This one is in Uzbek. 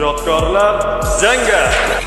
ijodkorlar jangga.